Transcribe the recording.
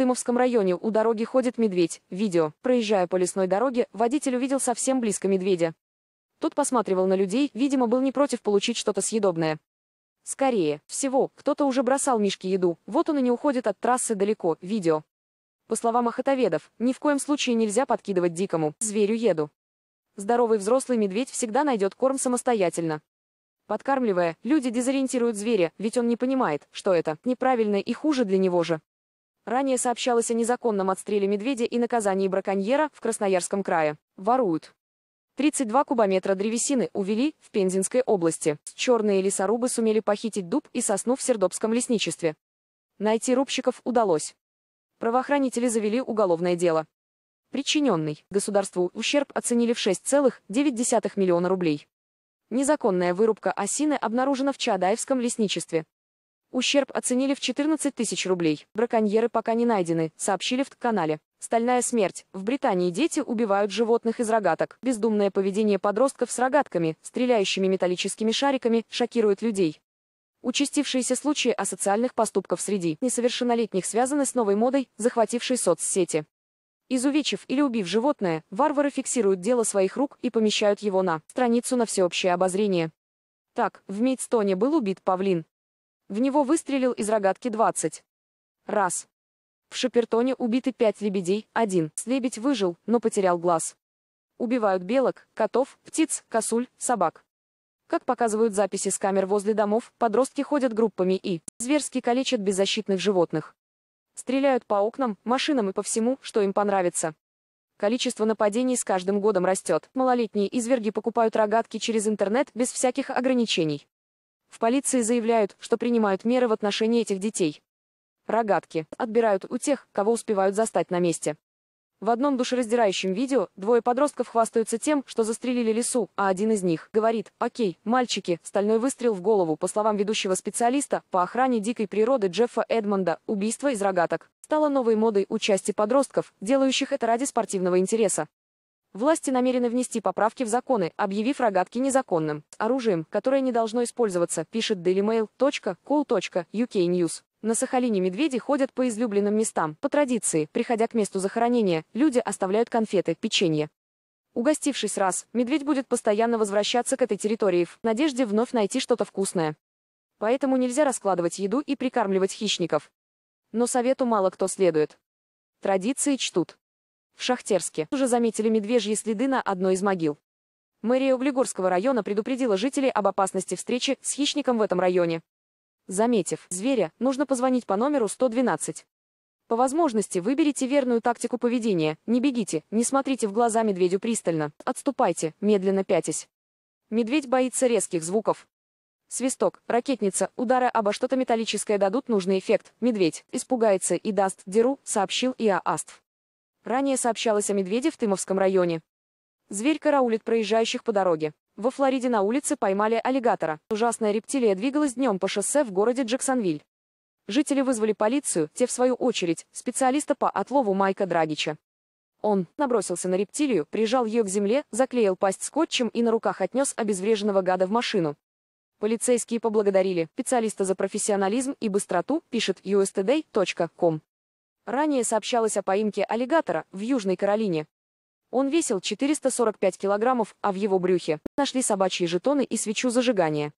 Тымовском районе у дороги ходит медведь. Видео. Проезжая по лесной дороге, водитель увидел совсем близко медведя. Тот посматривал на людей, видимо, был не против получить что-то съедобное. Скорее всего, кто-то уже бросал Мишке еду, вот он и не уходит от трассы далеко. Видео. По словам охотоведов, ни в коем случае нельзя подкидывать дикому зверю еду. Здоровый взрослый медведь всегда найдет корм самостоятельно. Подкармливая, люди дезориентируют зверя, ведь он не понимает, что это неправильно и хуже для него же. Ранее сообщалось о незаконном отстреле медведя и наказании браконьера в Красноярском крае. Воруют. 32 кубометра древесины увели в Пензенской области. Черные лесорубы сумели похитить дуб и сосну в Сердобском лесничестве. Найти рубщиков удалось. Правоохранители завели уголовное дело. Причиненный государству ущерб оценили в 6,9 миллиона рублей. Незаконная вырубка осины обнаружена в Чадаевском лесничестве. Ущерб оценили в 14 тысяч рублей. Браконьеры пока не найдены, сообщили в канале. Стальная смерть. В Британии дети убивают животных из рогаток. Бездумное поведение подростков с рогатками, стреляющими металлическими шариками, шокирует людей. Участившиеся случаи асоциальных поступков среди несовершеннолетних связаны с новой модой, захватившей соцсети. Изувечив или убив животное, варвары фиксируют дело своих рук и помещают его на страницу на всеобщее обозрение. Так, в Мейдстоне был убит павлин. В него выстрелил из рогатки 20 раз. В Шапертоне убиты 5 лебедей, один. Лебедь выжил, но потерял глаз. Убивают белок, котов, птиц, косуль, собак. Как показывают записи с камер возле домов, подростки ходят группами и зверски калечат беззащитных животных. Стреляют по окнам, машинам и по всему, что им понравится. Количество нападений с каждым годом растет. Малолетние изверги покупают рогатки через интернет без всяких ограничений. В полиции заявляют, что принимают меры в отношении этих детей. Рогатки отбирают у тех, кого успевают застать на месте. В одном душераздирающем видео двое подростков хвастаются тем, что застрелили лису, а один из них говорит «Окей, мальчики, стальной выстрел в голову». По словам ведущего специалиста по охране дикой природы Джеффа Эдмонда, убийство из рогаток стало новой модой у части подростков, делающих это ради спортивного интереса. Власти намерены внести поправки в законы, объявив рогатки незаконным оружием, которое не должно использоваться, пишет dailymail.co.uk News. На Сахалине медведи ходят по излюбленным местам. По традиции, приходя к месту захоронения, люди оставляют конфеты, печенье. Угостившись раз, медведь будет постоянно возвращаться к этой территории в надежде вновь найти что-то вкусное. Поэтому нельзя раскладывать еду и прикармливать хищников. Но совету мало кто следует. Традиции чтут. В Шахтерске уже заметили медвежьи следы на одной из могил. Мэрия Углегорского района предупредила жителей об опасности встречи с хищником в этом районе. Заметив зверя, нужно позвонить по номеру 112. По возможности выберите верную тактику поведения, не бегите, не смотрите в глаза медведю пристально, отступайте, медленно пятясь. Медведь боится резких звуков. Свисток, ракетница, удары обо что-то металлическое дадут нужный эффект. Медведь испугается и даст деру, сообщил ИААСТВ. Ранее сообщалось о медведе в Тымовском районе. Зверь караулит проезжающих по дороге. Во Флориде на улице поймали аллигатора. Ужасная рептилия двигалась днем по шоссе в городе Джексонвиль. Жители вызвали полицию, те, в свою очередь, специалиста по отлову Майка Драгича. Он набросился на рептилию, прижал ее к земле, заклеил пасть скотчем и на руках отнес обезвреженного гада в машину. Полицейские поблагодарили специалиста за профессионализм и быстроту, пишет USToday.com. Ранее сообщалось о поимке аллигатора в Южной Каролине. Он весил 445 килограммов, а в его брюхе нашли собачьи жетоны и свечу зажигания.